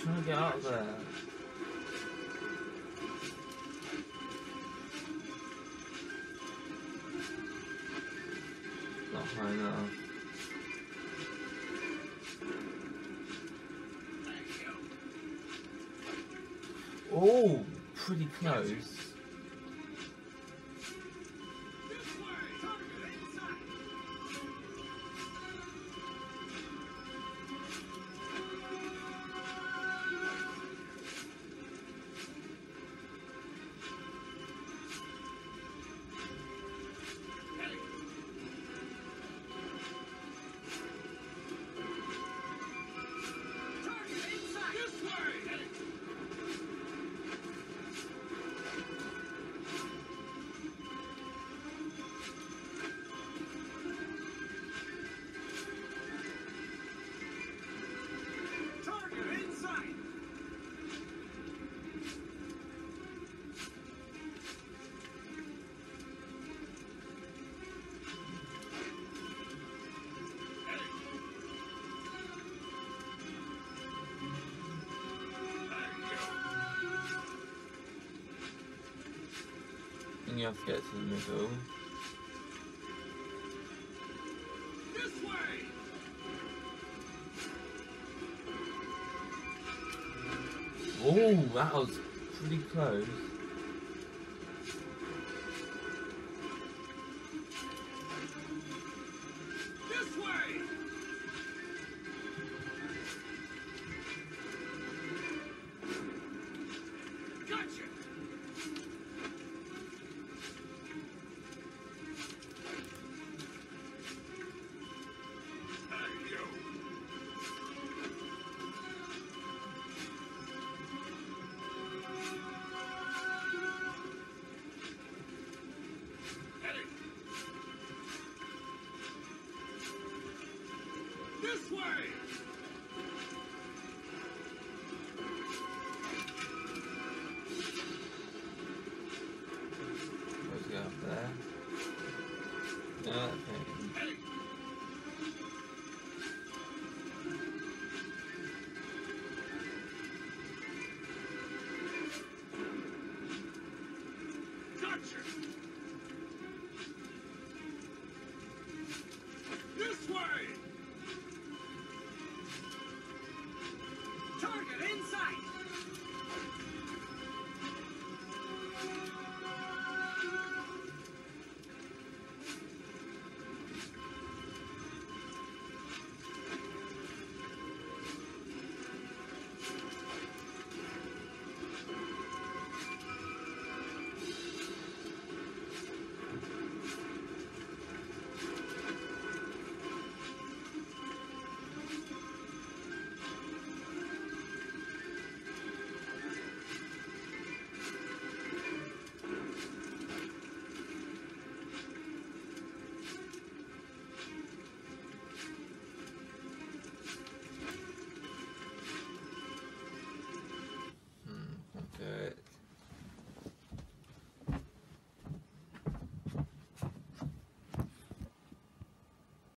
trying to get out of there. Not high enough. Oh, pretty close. You have to get to the middle. Oh, that was pretty close. This way. way!